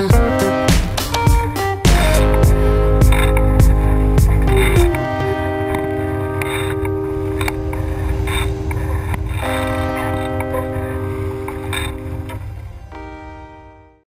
Mm-hmm.